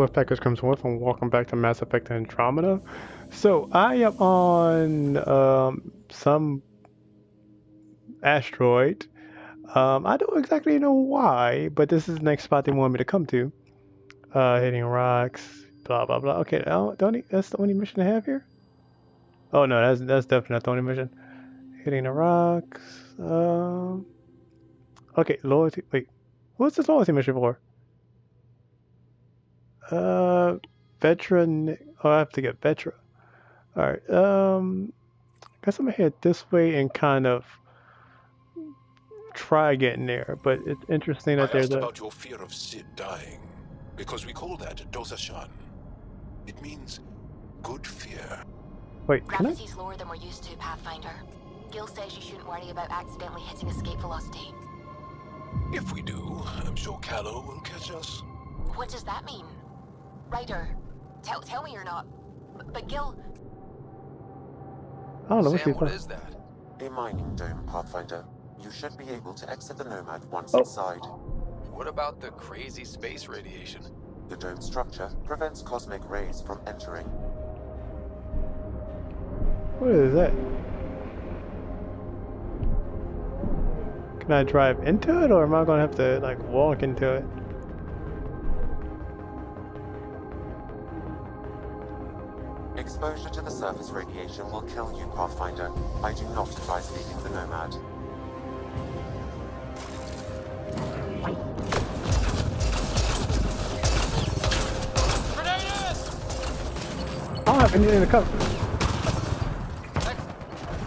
Hey, Wolfpackers comes with, and welcome back to Mass Effect Andromeda. So I am on um, some asteroid. Um, I don't exactly know why, but this is the next spot they want me to come to. Uh, hitting rocks, blah blah blah. Okay, don't, don't that's the only mission I have here. Oh no, that's that's definitely not the only mission. Hitting the rocks. Um. Okay, loyalty. Wait, what's this loyalty mission for? Uh, veteran. Oh, I have to get Vetra. All right. Um, I guess I'm gonna head this way and kind of try getting there. But it's interesting that I there's asked a. about your fear of Sid dying, because we call that Dosashan. It means good fear. Wait, can I? Lower than we're used to, Pathfinder. Gil says you shouldn't worry about accidentally hitting escape velocity. If we do, I'm sure Kallo will catch us. What does that mean? Ryder, tell tell me you're not. b- But Gil, I don't know what's Sam, these. what is that? A mining dome, Pathfinder. You should be able to exit the Nomad once Oh. inside. What about the crazy space radiation? The dome structure prevents cosmic rays from entering. What is that? Can I drive into it, or am I gonna have to like walk into it? Surface radiation will kill you, Pathfinder. I do not advise leaving the Nomad. Oh, I don't have anything to cover.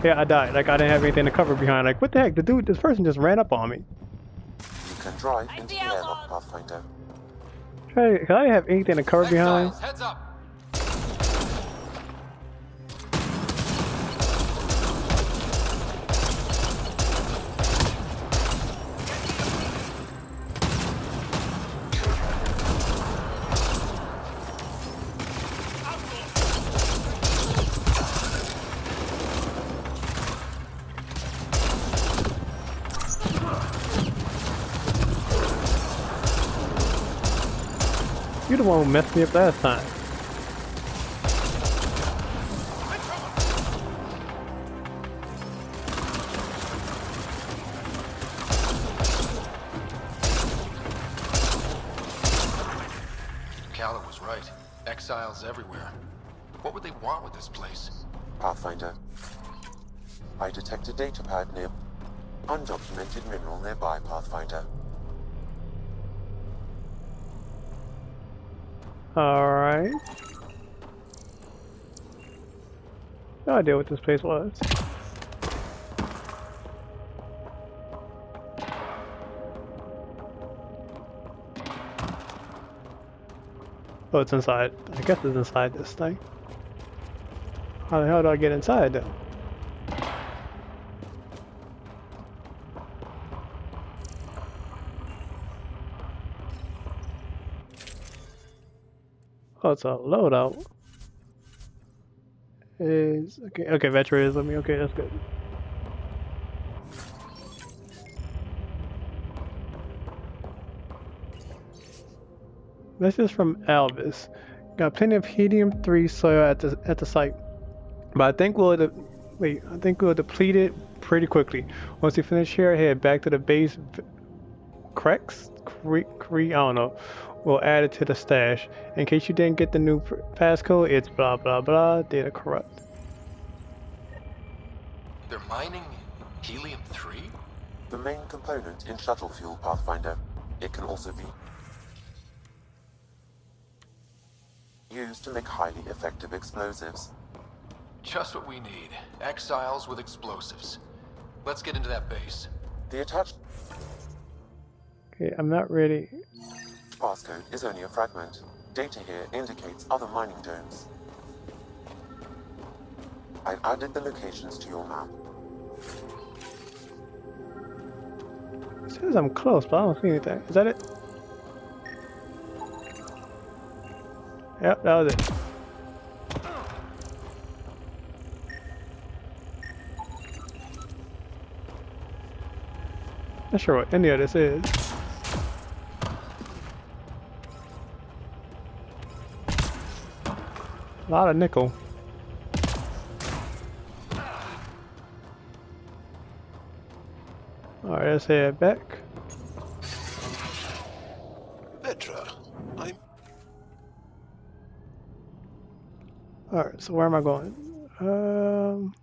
Yeah, I died. Like I didn't have anything to cover behind. Like what the heck? The dude, this person just ran up on me. You can drive into the airlock, Pathfinder. Hey, Cause I didn't have anything to cover behind. Heads up! The one who messed me up last time. Alright. No idea what this place was. Oh, it's inside. I guess it's inside this thing. How the hell do I get inside though? Oh, it's a loadout. Is okay. Okay, Vetra is with me. Okay, that's good. This is from Elvis. Got plenty of helium three soil at the at the site, but I think we'll wait. I think we'll deplete it pretty quickly. Once we finish here, head back to the base. Krex, Cre, Cre, I don't know. We'll add it to the stash. In case you didn't get the new passcode, it's blah blah blah. Data corrupt. They're mining helium-3? The main component in shuttle fuel, Pathfinder. It can also be used to make highly effective explosives. Just what we need. Exiles with explosives. Let's get into that base. The attached Okay, I'm not ready. Passcode is only a fragment. Data here indicates other mining domes. I've added the locations to your map. It says I'm close, but I don't see anything. Is that it? Yep, that was it. Not sure what any of this is. A lot of nickel. Alright, let's head back. Vetra, I'm. Alright, so where am I going? Um,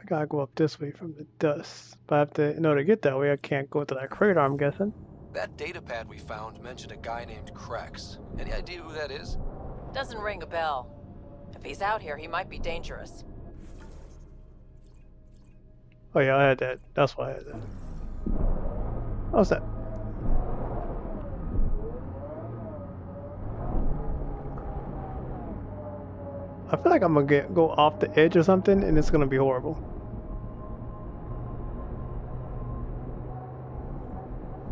I gotta go up this way from the dust. But I have to, in order to get that way, I can't go to that crater, I'm guessing. That data pad we found mentioned a guy named Krex. Any idea who that is? Doesn't ring a bell. If he's out here, he might be dangerous. Oh yeah, I had that. That's why I had that. What's that? I feel like I'm gonna get go off the edge or something, and it's gonna be horrible.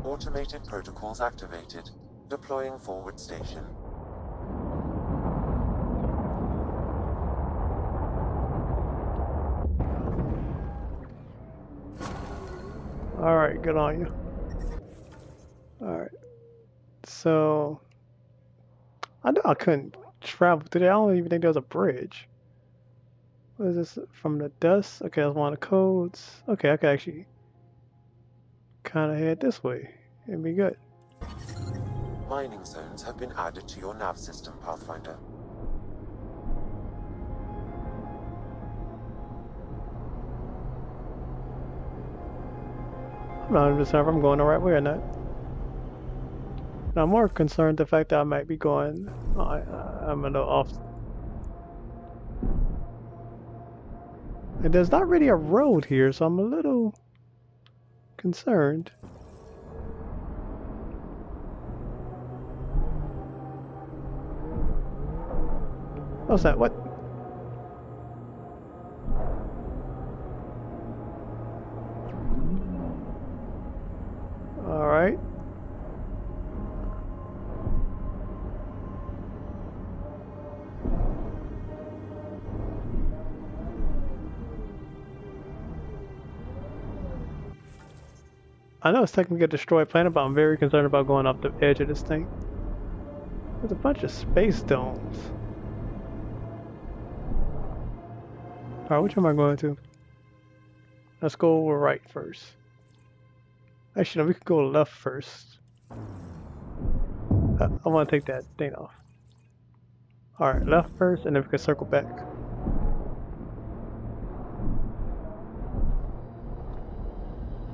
Automated protocols activated. Deploying forward station. All right, good on you. All right, so I know I couldn't travel today. I don't even think there was a bridge. What is this from the dust? Okay, that's one of the codes. Okay, I can actually kind of head this way. It'd be good. Mining zones have been added to your nav system, Pathfinder. I'm not 100% if I'm going the right way or not. Now, I'm more concerned the fact that I might be going. I, I'm a little off. And there's not really a road here, so I'm a little concerned. What's that? What? I know it's technically a destroyed planet, but I'm very concerned about going off the edge of this thing. There's a bunch of space domes. Alright, which am I going to? Let's go right first. Actually, no, we could go left first. Uh, I want to take that thing off. Alright, left first, and then we can circle back.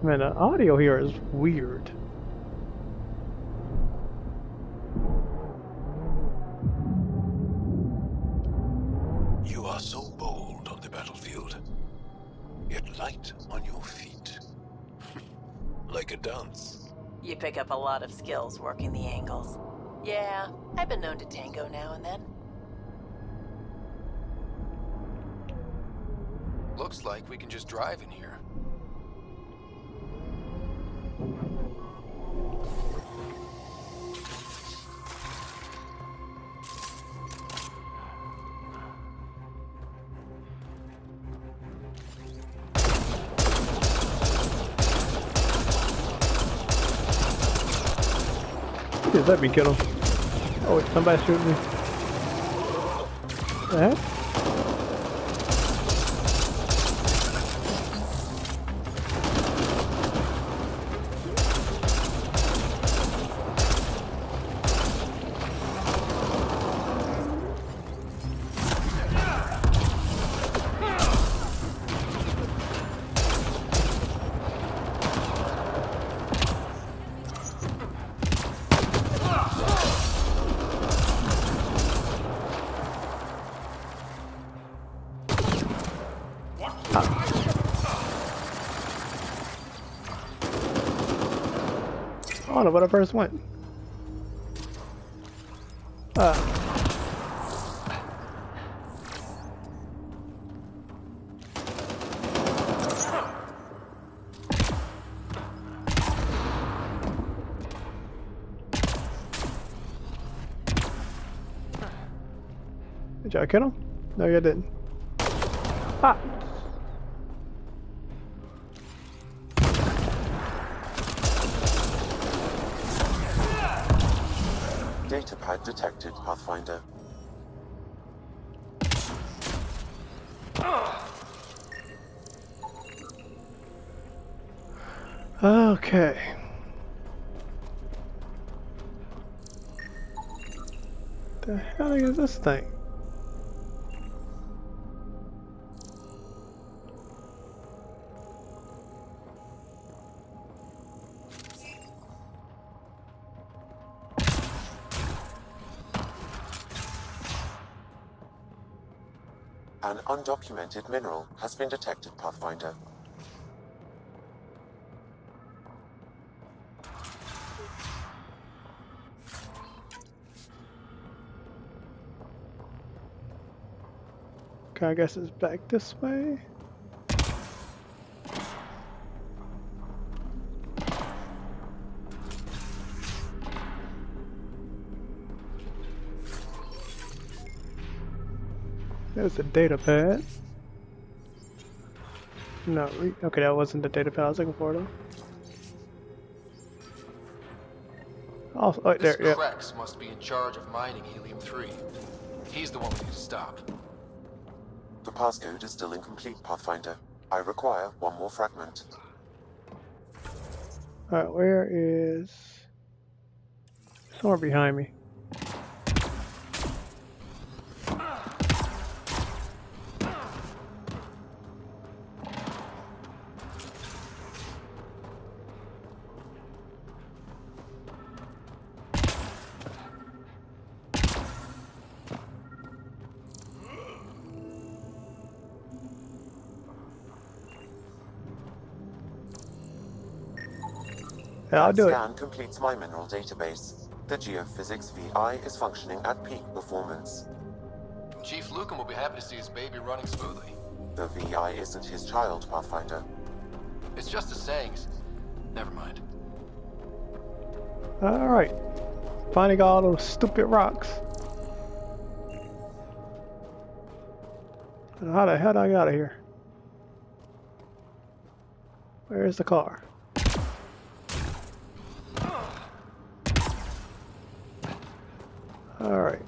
Man, the audio here is weird. You are so bold on the battlefield, yet light on your feet. like a dance. You pick up a lot of skills working the angles. Yeah, I've been known to tango now and then. Looks like we can just drive in here. Let me kill him. Oh wait, somebody's shooting me. The heck? I don't know where I first went. Uh. Did y'all kill him? No, you didn't. Ah! find out. Okay. The hell is this thing? Undocumented mineral has been detected, Pathfinder. Okay, I guess it's back this way. There's a data pad. No, re- okay, that wasn't the data pad I was looking for though. Oh, oh This there, yeah. Krex must be in charge of mining helium-3. He's the one we need to stop. The passcode is still incomplete, Pathfinder. I require one more fragment. Alright, where is... Somewhere behind me. Yeah, I'll do it. Scan completes my mineral database. The Geophysics VI is functioning at peak performance. Chief Lucan will be happy to see his baby running smoothly. The VI isn't his child, Pathfinder. It's just a sayings. Never mind. Alright. Finally got all those stupid rocks. How the hell do I get out of here? Where's the car? Alright.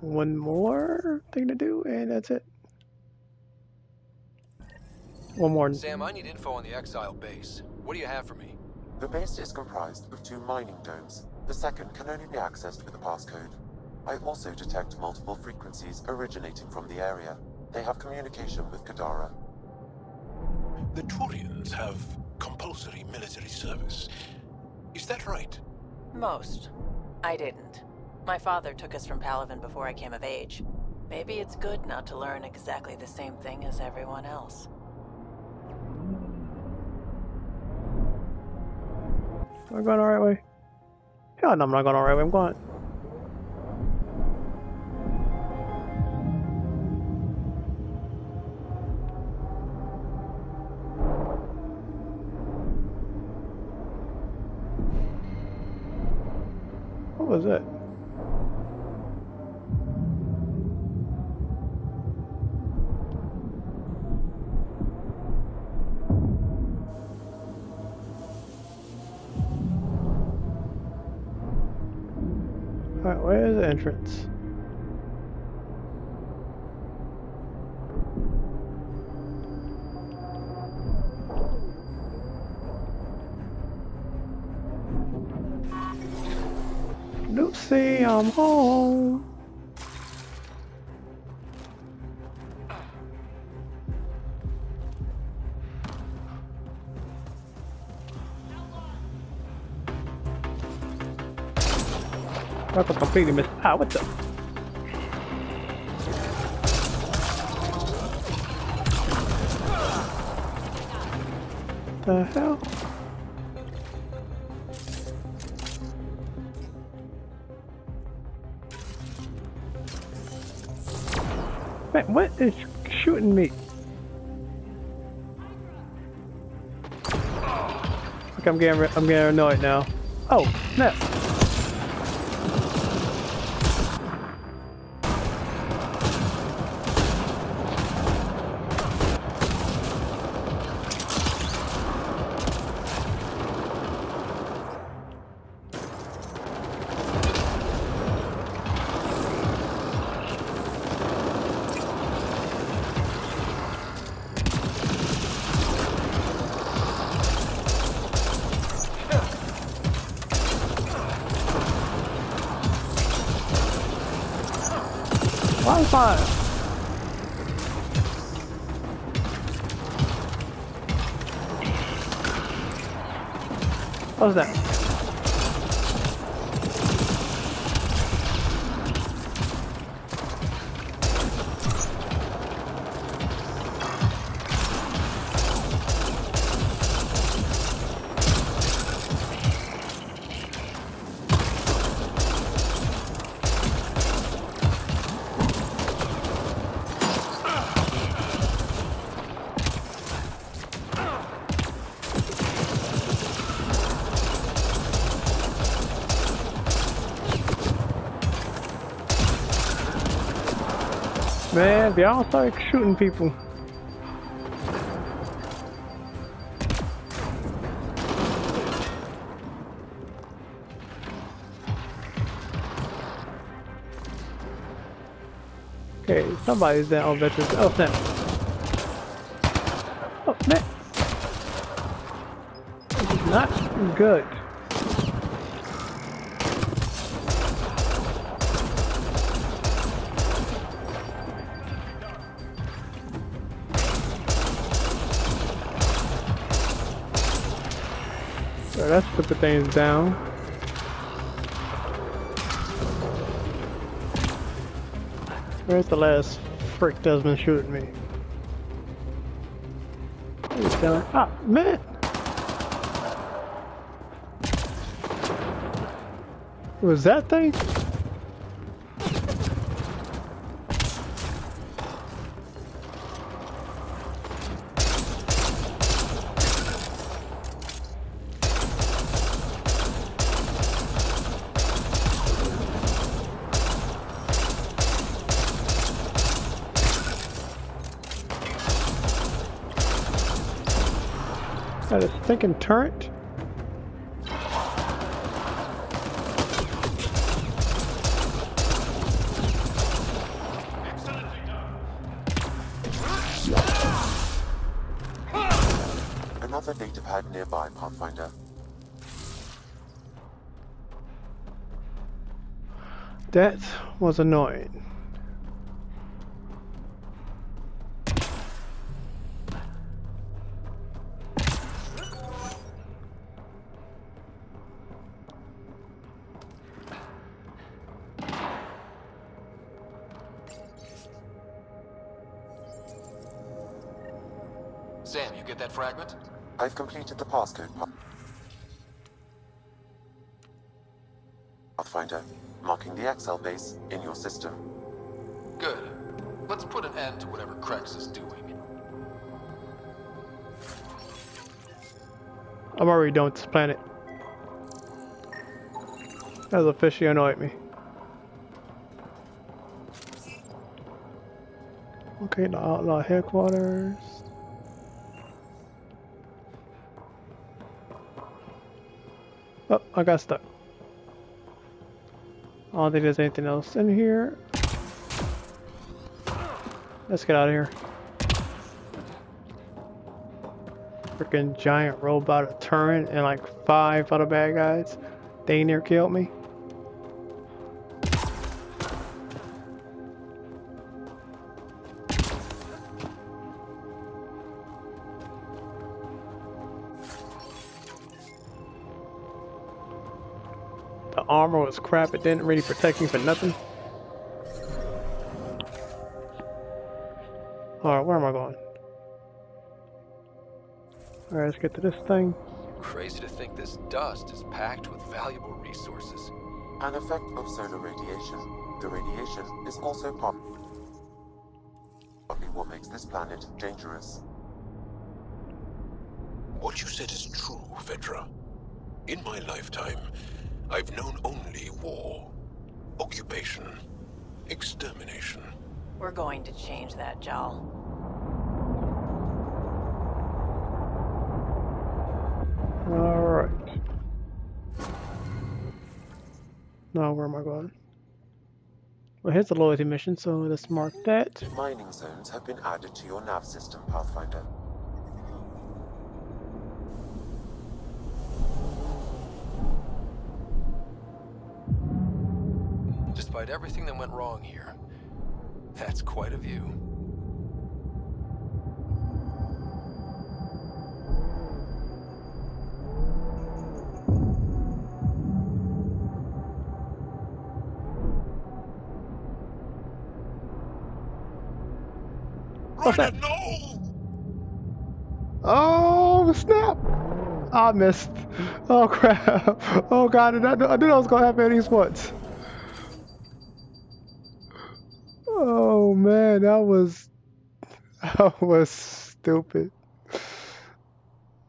One more thing to do, and that's it. One more. Sam, I need info on the Exile base. What do you have for me? The base is comprised of two mining domes. The second can only be accessed with a passcode. I also detect multiple frequencies originating from the area. They have communication with Kadara. The Turians have compulsory military service. Is that right? Most. I didn't. My father took us from Palaven before I came of age. Maybe it's good not to learn exactly the same thing as everyone else. Am I going the right way? Hell no, I'm not going the right way. I'm going. Was that? Alright, where's the entrance? I'm home. I completely missed. Ah, what the? The hell? Man, what is shooting me? Okay, I'm getting, I'm getting annoyed now. Oh, snap. Was that? They all started shooting people. Okay, somebody's down. Oh, veterans. Oh, snap. Oh, snap. This is not good. Put the things down. Where's the last frick that's been shooting me? He's down. Ah, man! Was that thing? Turret. Another data pad nearby, Pathfinder. That was annoying. Sam, you get that fragment? I've completed the passcode, Pa- Pathfinder, marking the Exile base in your system. Good. Let's put an end to whatever Krex is doing. I'm already done with this planet. That's officially annoyed me. Okay, the outlaw headquarters. I got stuck. I don't think there's anything else in here. Let's get out of here. Freaking giant robot, a turret, and like five other bad guys. They near killed me. Armor was crap, it didn't really protect me for nothing. Alright, where am I going? Alright, let's get to this thing. Crazy to think this dust is packed with valuable resources. An effect of solar radiation. The radiation is also part partly what makes this planet dangerous. What you said is true, Vetra. In my lifetime, I've known only war, occupation, extermination. We're going to change that, Jaal. Alright. Now, where am I going? Well, here's the loyalty mission, so let's mark that. Mining zones have been added to your nav system, Pathfinder. Despite everything that went wrong here, That's quite a view. What's Ryder, that? no! Oh snap! I missed. Oh crap! Oh god! I, knew- I knew that was gonna happen at least once. Oh that was that was stupid.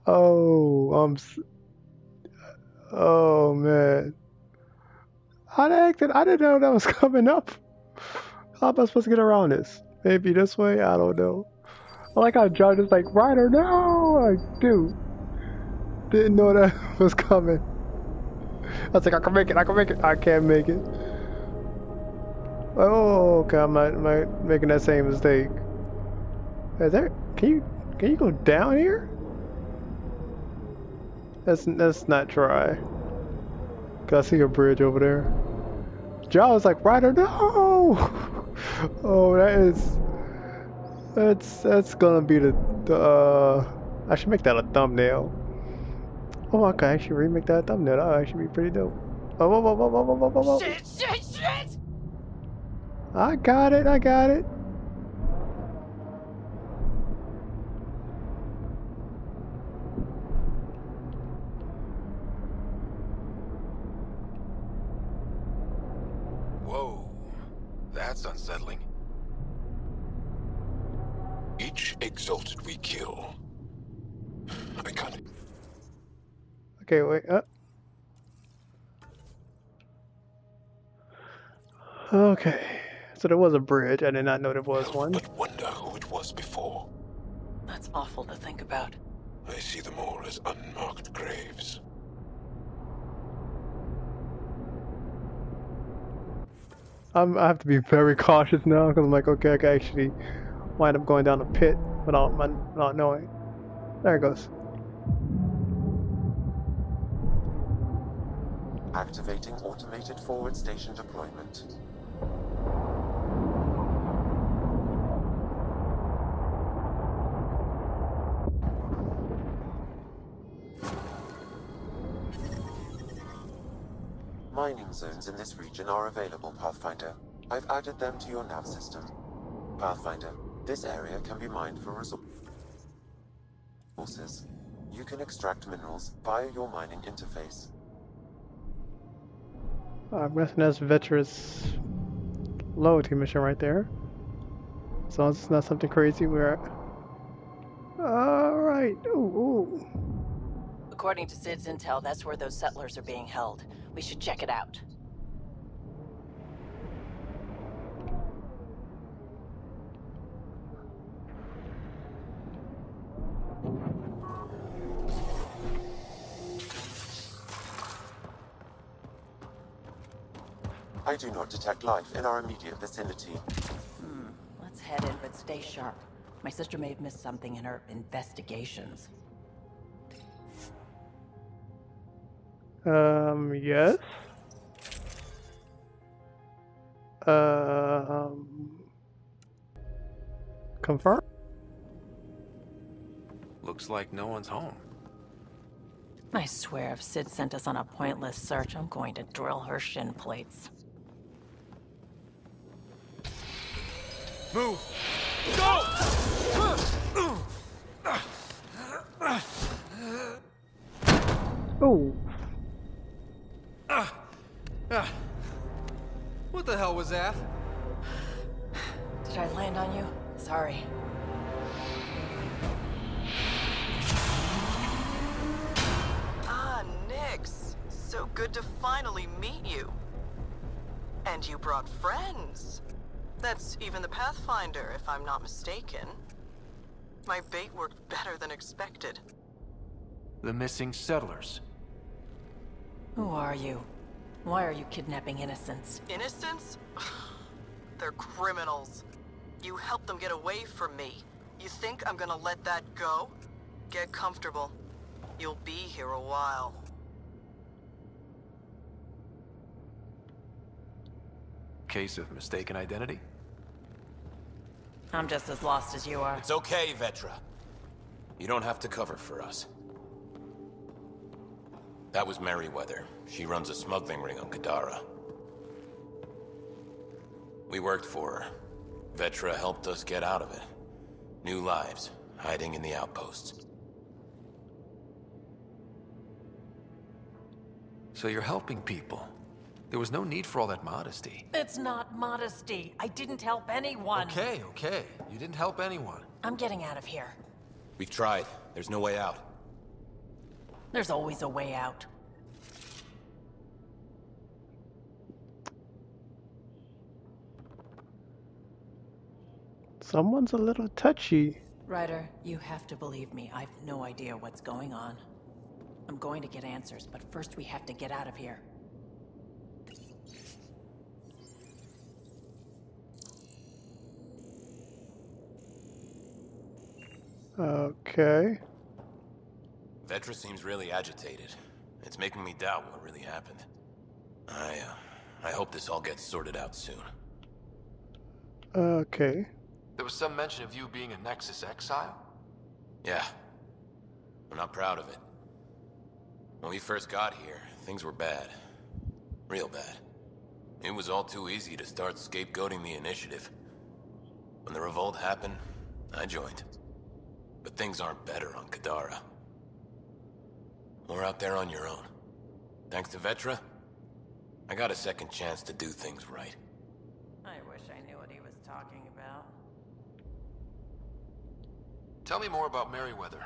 Oh, I'm. Oh man. Heck did I didn't know that was coming up? How am I supposed to get around this? Maybe this way? I don't know. I like how John is like, Ryder, no! Like, dude. Didn't know that was coming. I was like, I can make it, I can make it. I can't make it. Oh, okay, I'm not, am I making that same mistake? Is there, can you, can you go down here? Let's, let's not try. Cause I see a bridge over there. John was like, Ryder, no! Oh, that is, that's that's gonna be the, the uh I should make that a thumbnail. Oh I can actually remake that thumbnail. That would actually be pretty dope. Oh, whoa, whoa, whoa, whoa, whoa, whoa, whoa, whoa. Shit, shit, shit! I got it, I got it. Whoa, that's unsettling. Each exalted we kill. I can't. Okay, wait. Uh. Okay. So there was a bridge. I did not know there was help one. But wonder who it was before. That's awful to think about. I see them all as unmarked graves. I'm, I have to be very cautious now because I'm like, okay, I can actually wind up going down a pit without my, not knowing. There it goes. Activating automated forward station deployment. Zones in this region are available, Pathfinder. I've added them to your nav system. Pathfinder, this area can be mined for resources. You can extract minerals via your mining interface. Uh, I'm guessing that's Veterans loyalty mission right there. As it's not something crazy, we're. According to Sid's intel, that's where those settlers are being held. We should check it out. I do not detect life in our immediate vicinity. Hmm. Let's head in, but stay sharp. My sister may have missed something in her investigations. Um, yes. Um, confirm. Looks like no one's home. I swear, if Sid sent us on a pointless search, I'm going to drill her shin plates. Move! Go! Was that? Did I land on you? Sorry. Ah, Nyx. So good to finally meet you. And you brought friends. That's even the Pathfinder, if I'm not mistaken. My bait worked better than expected. The missing settlers. Who are you? Why are you kidnapping innocents? Innocents? They're criminals. You helped them get away from me. You think I'm gonna let that go? Get comfortable. You'll be here a while. Case of mistaken identity? I'm just as lost as you are. It's okay, Vetra. You don't have to cover for us. That was Merryweather. She runs a smuggling ring on Kadara. We worked for her. Vetra helped us get out of it. New lives, hiding in the outposts. So you're helping people. There was no need for all that modesty. It's not modesty. I didn't help anyone. Okay, okay. You didn't help anyone. I'm getting out of here. We've tried. There's no way out. There's always a way out. Someone's a little touchy. Ryder, you have to believe me. I've no idea what's going on. I'm going to get answers, but first we have to get out of here. Okay. Vetra seems really agitated. It's making me doubt what really happened. I, uh, I hope this all gets sorted out soon. Okay. There was some mention of you being a Nexus exile? Yeah. I'm not proud of it. When we first got here, things were bad. Real bad. It was all too easy to start scapegoating the initiative. When the revolt happened, I joined. But things aren't better on Kadara. Or out there on your own. Thanks to Vetra, I got a second chance to do things right. I wish I knew what he was talking about. Tell me more about Merryweather.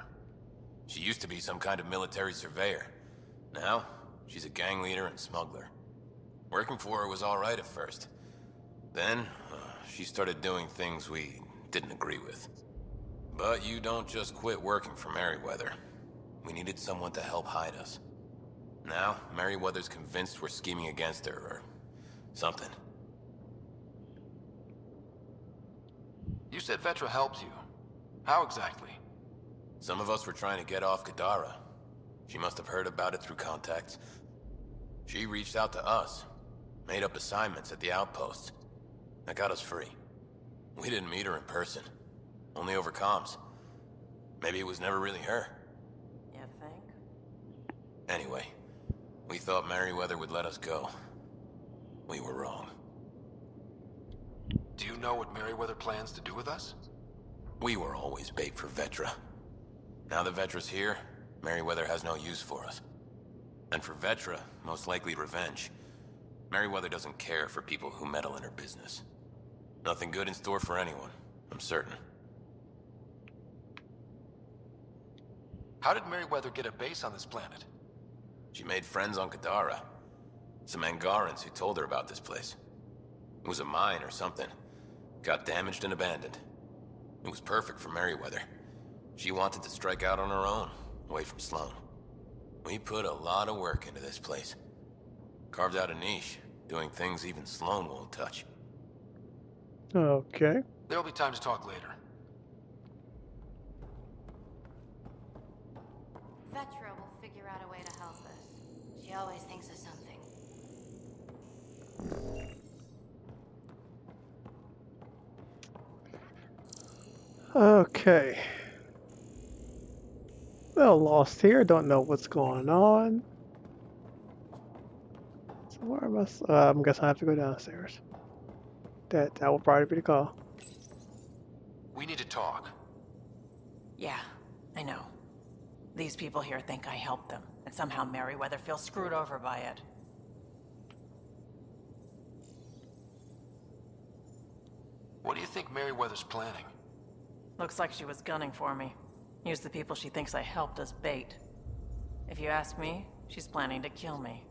She used to be some kind of military surveyor. Now, she's a gang leader and smuggler. Working for her was alright at first. Then, uh, she started doing things we didn't agree with. But you don't just quit working for Merryweather. We needed someone to help hide us. Now, Merryweather's convinced we're scheming against her, or something. You said Vetra helped you. How exactly? Some of us were trying to get off Kadara. She must have heard about it through contacts. She reached out to us, made up assignments at the outposts. That got us free. We didn't meet her in person, only over comms. Maybe it was never really her. Anyway, we thought Merryweather would let us go. We were wrong. Do you know what Merryweather plans to do with us? We were always bait for Vetra. Now that Vetra's here, Merryweather has no use for us. And for Vetra, most likely revenge. Merryweather doesn't care for people who meddle in her business. Nothing good in store for anyone, I'm certain. How did Merryweather get a base on this planet? She made friends on Kadara. Some Angarans who told her about this place. It was a mine or something. Got damaged and abandoned. It was perfect for Merryweather. She wanted to strike out on her own, away from Sloane. We put a lot of work into this place. Carved out a niche, doing things even Sloane won't touch. Okay. There'll be time to talk later. Vetra will figure out a way to help us. She always thinks of something. Okay. Well, lost here. Don't know what's going on. So where am I? Uh, I'm guessing I have to go downstairs. That that will probably be the call. We need to talk. Yeah, I know. These people here think I helped them, and somehow Merryweather feels screwed over by it. What do you think Merryweather's planning? Looks like she was gunning for me. Use the people she thinks I helped as bait. If you ask me, she's planning to kill me.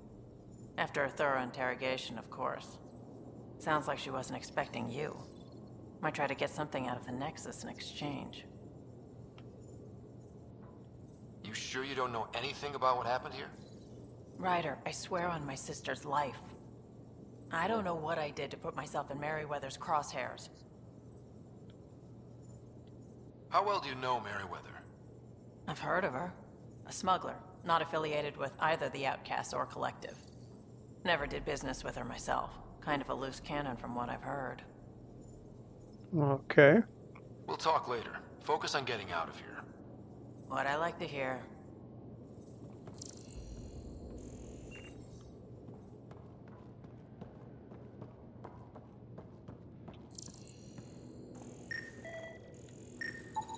After a thorough interrogation, of course. Sounds like she wasn't expecting you. Might try to get something out of the Nexus in exchange. You sure you don't know anything about what happened here? Ryder, I swear on my sister's life. I don't know what I did to put myself in Merryweather's crosshairs. How well do you know Merryweather? I've heard of her. A smuggler, not affiliated with either the Outcasts or Collective. Never did business with her myself. Kind of a loose cannon from what I've heard. Okay. We'll talk later. Focus on getting out of here. What I like to hear.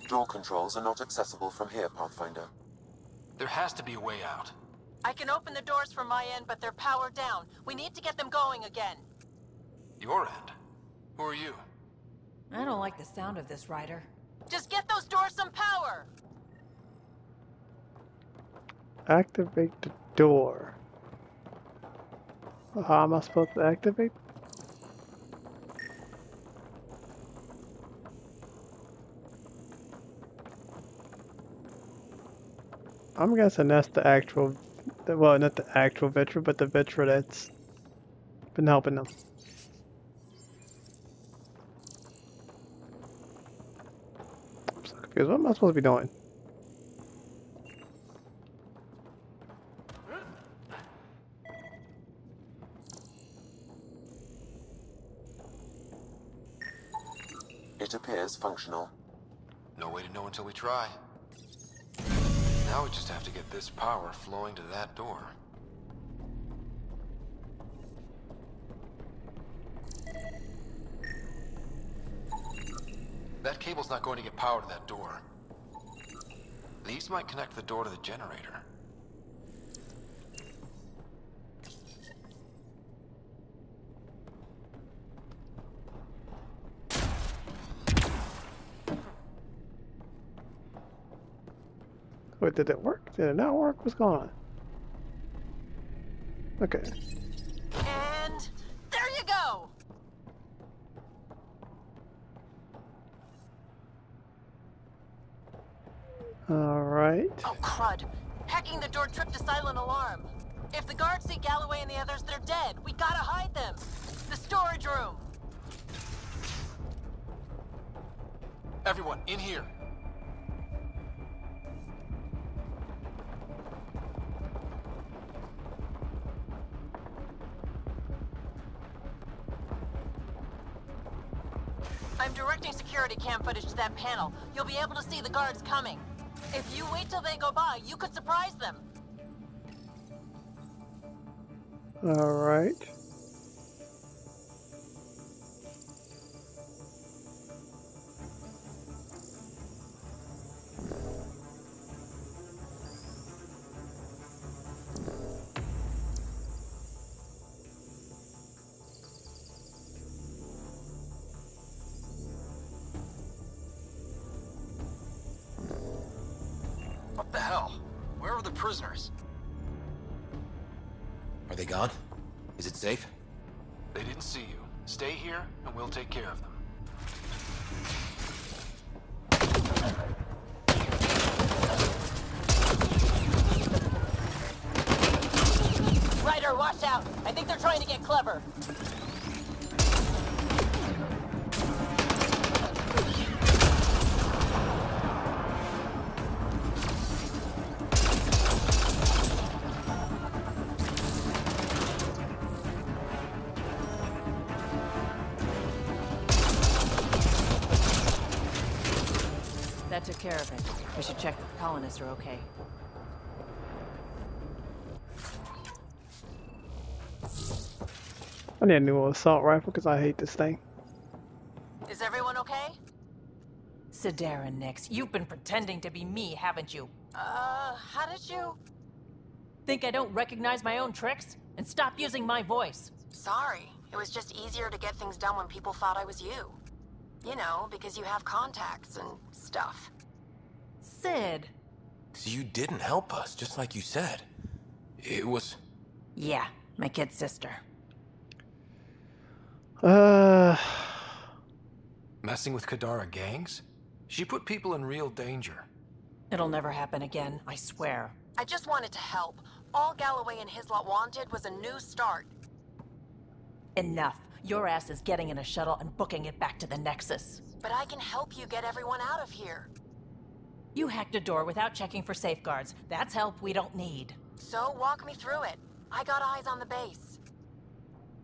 Door controls are not accessible from here, Pathfinder. There has to be a way out. I can open the doors from my end, but they're powered down. We need to get them going again. Your end? Who are you? I don't like the sound of this, Ryder. Just get those doors some power! Activate the door. How am I supposed to activate? I'm guessing that's the actual, well, not the actual Vetra, but the Vetra that's been helping them. I'm so confused. What am I supposed to be doing? No way to know until we try. Now we just have to get this power flowing to that door. That cable's not going to get power to that door. These might connect the door to the generator. Wait, did it work? Did it not work? What's going on? Okay. And there you go! Alright. Oh, crud. Hacking the door tripped a silent alarm. If the guards see Galloway and the others, they're dead. We gotta hide them. The storage room. Everyone, in here! Security cam footage to that panel. You'll be able to see the guards coming. If you wait till they go by, you could surprise them. Alright. What prisoners? Are they gone? Is it safe? They didn't see you. Stay here, and we'll take care of them. That took care of it. We should check that the colonists are okay. I need a new assault rifle because I hate this thing. Is everyone okay? Sidera Nyx, you've been pretending to be me, haven't you? Uh, how did you... Think I don't recognize my own tricks? And stop using my voice. Sorry. It was just easier to get things done when people thought I was you. You know, because you have contacts and stuff. Sid. So you didn't help us, just like you said. It was... Yeah, my kid sister. Uh, Messing with Kadara gangs? She put people in real danger. It'll never happen again, I swear. I just wanted to help. All Galloway and his lot wanted was a new start. Enough. Your ass is getting in a shuttle and booking it back to the Nexus. But I can help you get everyone out of here. You hacked a door without checking for safeguards. That's help we don't need. So walk me through it. I got eyes on the base.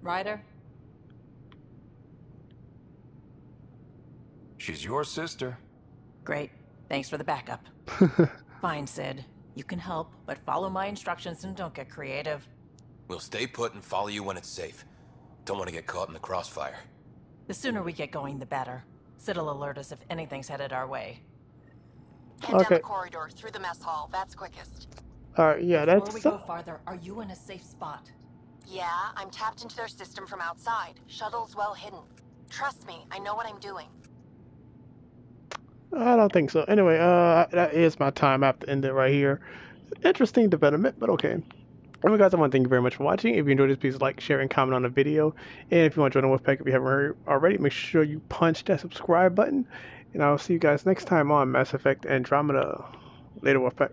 Ryder? She's your sister. Great. Thanks for the backup. Fine, Sid. You can help, but follow my instructions and don't get creative. We'll stay put and follow you when it's safe. Don't want to get caught in the crossfire. The sooner we get going, the better. Sid'll alert us if anything's headed our way. Head down Okay. the corridor, through the mess hall. That's quickest. Alright, yeah, Before that's we go farther, are you in a safe spot? Yeah, I'm tapped into their system from outside. Shuttle's well hidden. Trust me, I know what I'm doing. I don't think so. Anyway, uh, that is my time. I have to end it right here. Interesting development, but okay. Anyway, guys, I want to thank you very much for watching. If you enjoyed this, please like, share, and comment on the video. And if you want to join the Wolfpack, if you haven't already, make sure you punch that subscribe button. And I'll see you guys next time on Mass Effect Andromeda. Later, Wolfpack.